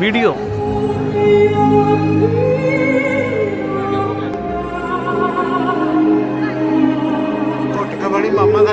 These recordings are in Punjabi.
ਵੀਡੀਓ ਕੋਟਕਾ ਵਾਲੀ ਮਾਮਾ ਦਾ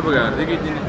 Gracias.